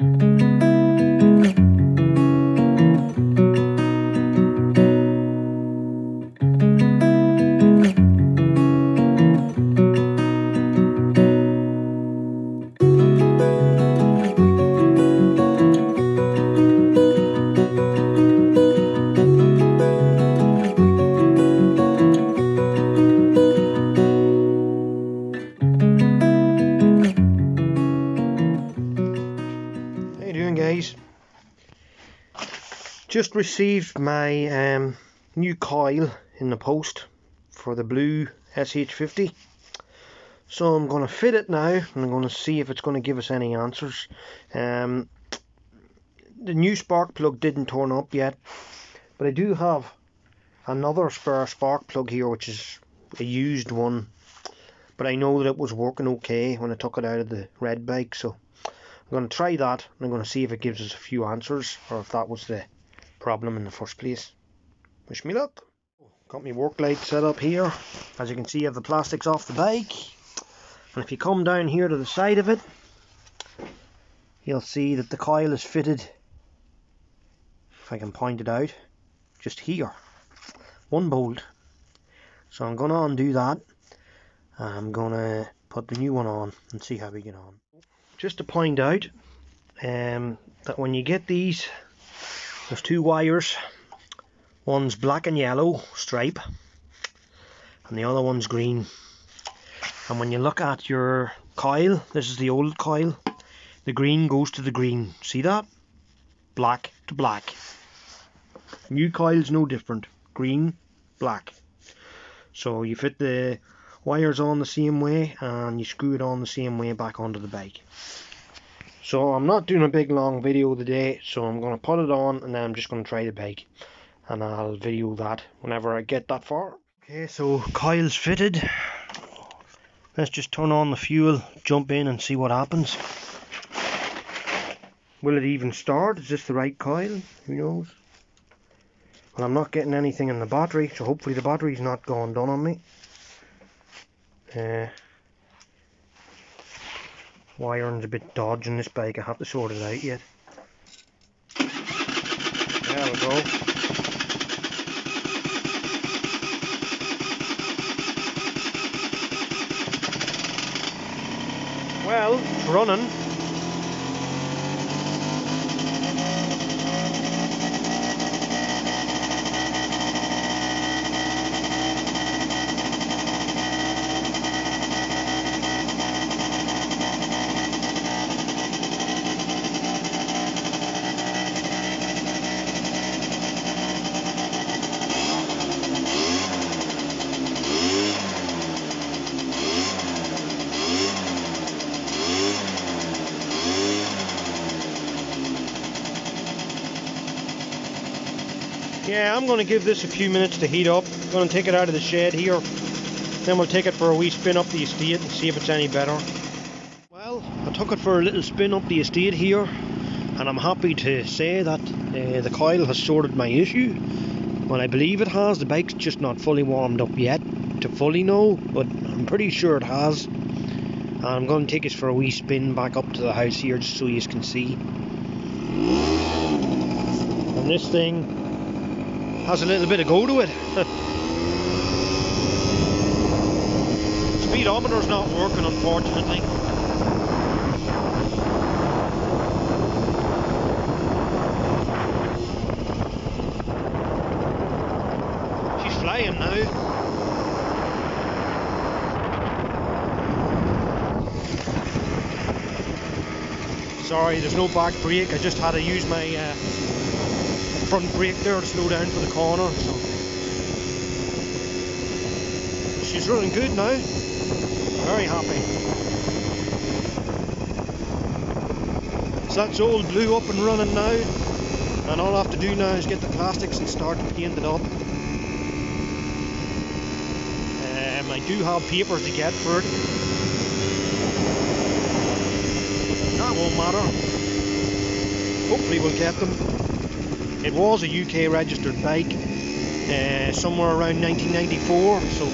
guys just received my um, new coil in the post for the blue SH50 so I'm going to fit it now and I'm going to see if it's going to give us any answers. Um, the new spark plug didn't turn up yet but I do have another spare spark plug here which is a used one. But I know that it was working okay when I took it out of the red bike so I'm going to try that and I'm going to see if it gives us a few answers or if that was the problem in the first place. Wish me luck. Got my work light set up here. As you can see I have the plastics off the bike. And if you come down here to the side of it, you'll see that the coil is fitted, if I can point it out, just here. One bolt. So I'm going to undo that. I'm going to put the new one on and see how we get on just to point out um, that when you get these there's two wires. One's black and yellow stripe and the other one's green. And when you look at your coil this is the old coil. The green goes to the green. See that? Black to black. New coil's no different. Green black. So you fit the wires on the same way and you screw it on the same way back onto the bike so I'm not doing a big long video today so I'm going to put it on and then I'm just going to try the bike and I'll video that whenever I get that far. Okay so coil's fitted. Let's just turn on the fuel jump in and see what happens. Will it even start? Is this the right coil? Who knows? Well I'm not getting anything in the battery so hopefully the battery's not gone done on me. Uh, wiring's a bit dodgy in this bike, I have to sort it out yet. There we go. Well, it's running. I'm going to give this a few minutes to heat up. I'm going to take it out of the shed here. Then we'll take it for a wee spin up the estate and see if it's any better. Well, I took it for a little spin up the estate here. And I'm happy to say that uh, the coil has sorted my issue. Well, I believe it has. The bike's just not fully warmed up yet to fully know. But I'm pretty sure it has. And I'm going to take us for a wee spin back up to the house here just so you can see. And this thing has a little bit of go to it. Speedometer's not working unfortunately. She's flying now. Sorry, there's no back brake. I just had to use my uh, front brake there to slow down for the corner. So she's running good now. Very happy. So that's all blue up and running now. And all I have to do now is get the plastics and start to paint it up. Um, I do have papers to get for it. That won't matter. Hopefully we'll get them. It was a UK registered bike uh, somewhere around 1994 so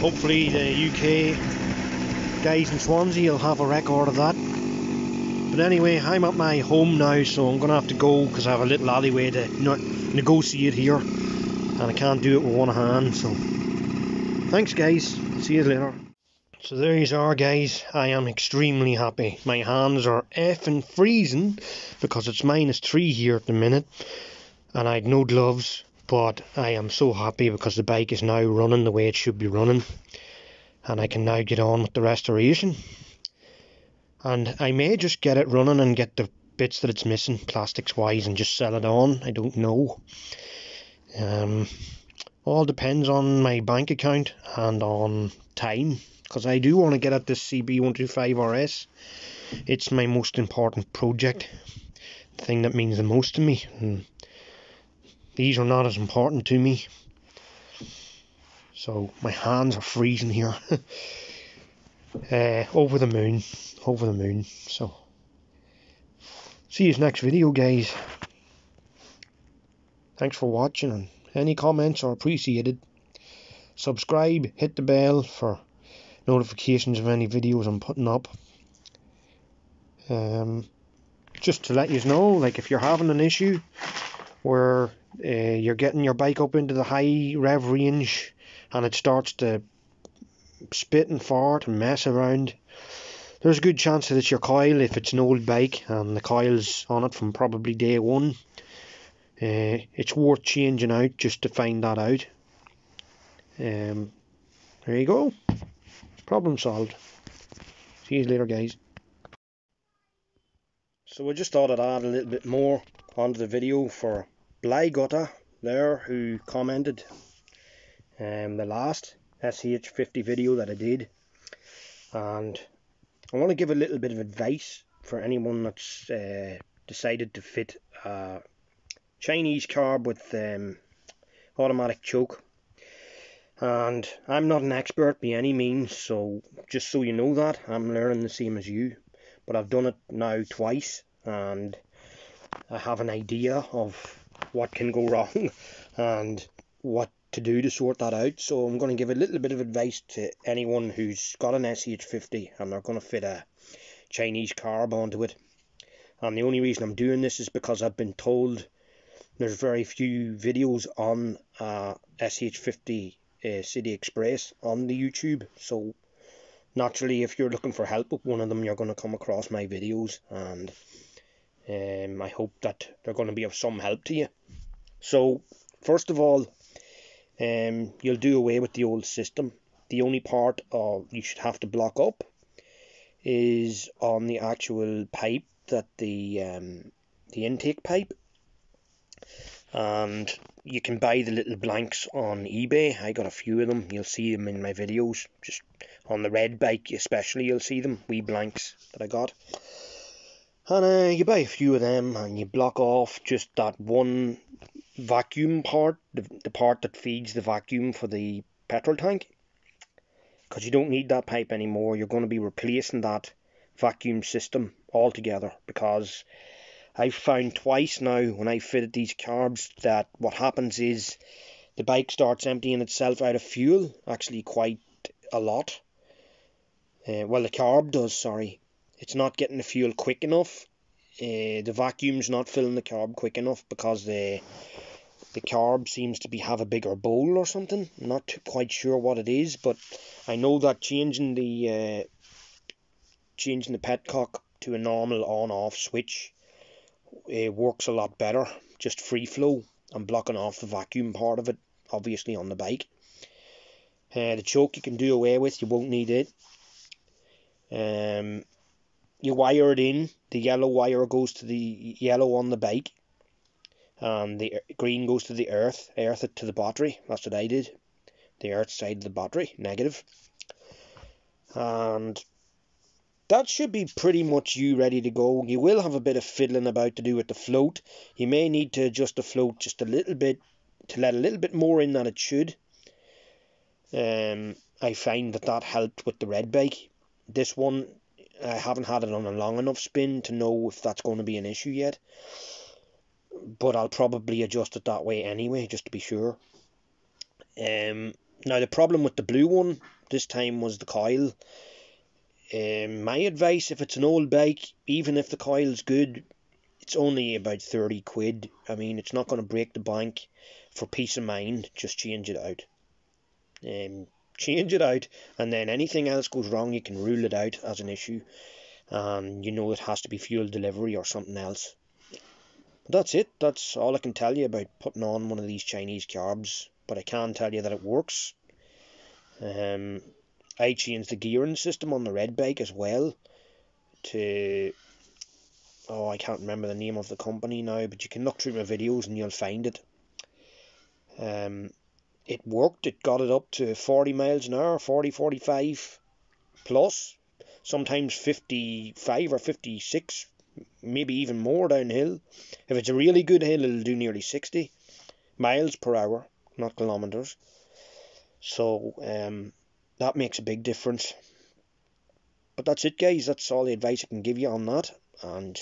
hopefully the UK guys in Swansea will have a record of that But anyway, I'm at my home now, so I'm going to have to go because I have a little alleyway to negotiate here. And I can't do it with one hand, so... Thanks guys, see you later. So there you are guys, I am extremely happy. My hands are effing freezing because it's minus 3 here at the minute. And I had no gloves, but I am so happy because the bike is now running the way it should be running. And I can now get on with the restoration and I may just get it running and get the bits that it's missing plastics wise and just sell it on I don't know um, all depends on my bank account and on time because I do want to get at this CB125RS it's my most important project. The thing that means the most to me. And these are not as important to me. So my hands are freezing here. Uh, over the moon. Over the moon. So see you next video guys. Thanks for watching and any comments are appreciated. Subscribe hit the bell for notifications of any videos I'm putting up um, just to let you know like if you're having an issue where uh, you're getting your bike up into the high rev range and it starts to spit and fart and mess around. There's a good chance that it's your coil if it's an old bike and the coil's on it from probably day one. Uh, it's worth changing out just to find that out. Um, there you go. Problem solved. See you later, guys. So I just thought I'd add a little bit more onto the video for Blygutta there who commented um, the last SH50 video that I did and I want to give a little bit of advice for anyone that's uh, decided to fit a Chinese carb with um, automatic choke and I'm not an expert by any means so just so you know that I'm learning the same as you but I've done it now twice and I have an idea of what can go wrong and what to do to sort that out. So I'm going to give a little bit of advice to anyone who's got an SH50 and they're going to fit a Chinese carb onto it. And the only reason I'm doing this is because I've been told there's very few videos on uh, SH50 uh, City Express on the YouTube. So naturally, if you're looking for help with one of them, you're going to come across my videos, and um, I hope that they're going to be of some help to you. So first of all, um, you'll do away with the old system. The only part of you should have to block up is on the actual pipe that the um, the intake pipe and you can buy the little blanks on eBay. I got a few of them. You'll see them in my videos. Just on the red bike especially you'll see them. Wee blanks that I got. And uh, you buy a few of them and you block off just that one vacuum part, the, the part that feeds the vacuum for the petrol tank. Because you don't need that pipe anymore. You're going to be replacing that vacuum system altogether. Because I've found twice now when I fitted these carbs that what happens is the bike starts emptying itself out of fuel, actually quite a lot. Uh, well, the carb does, sorry. It's not getting the fuel quick enough. Uh, the vacuum's not filling the carb quick enough because the the carb seems to be have a bigger bowl or something. I'm not quite sure what it is, but I know that changing the uh, changing the petcock to a normal on-off switch it works a lot better. Just free flow and blocking off the vacuum part of it, obviously on the bike. Uh, the choke you can do away with, you won't need it. Um, you wire it in. The yellow wire goes to the yellow on the bike and the green goes to the earth, earth it to the battery. That's what I did. The earth side of the battery, negative. And that should be pretty much you ready to go. You will have a bit of fiddling about to do with the float. You may need to adjust the float just a little bit to let a little bit more in than it should. Um, I find that that helped with the red bike. This one, I haven't had it on a long enough spin to know if that's going to be an issue yet but I'll probably adjust it that way anyway, just to be sure. Um, now the problem with the blue one this time was the coil. Um, my advice, if it's an old bike, even if the coil's good, it's only about 30 quid. I mean, it's not going to break the bank. For peace of mind, just change it out. Um, change it out, and then anything else goes wrong, you can rule it out as an issue. And you know it has to be fuel delivery or something else. That's it. That's all I can tell you about putting on one of these Chinese carbs. But I can tell you that it works. Um, I changed the gearing system on the red bike as well to oh I can't remember the name of the company now, but you can look through my videos and you'll find it. Um, it worked. It got it up to 40 miles an hour, 40, 45 plus, sometimes 55 or 56, maybe even more downhill. If it's a really good hill, it'll do nearly 60 miles per hour, not kilometers. So um, that makes a big difference. But that's it, guys. That's all the advice I can give you on that. And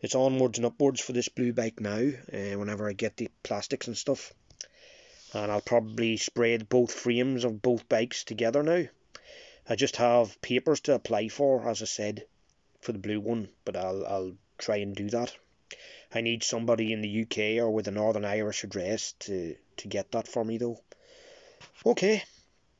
it's onwards and upwards for this blue bike now. Uh, whenever I get the plastics and stuff, and I'll probably spread both frames of both bikes together now. I just have papers to apply for, as I said, for the blue one, but I'll I'll try and do that. I need somebody in the UK or with a Northern Irish address to to get that for me though. Okay,